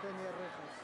tenía rejas.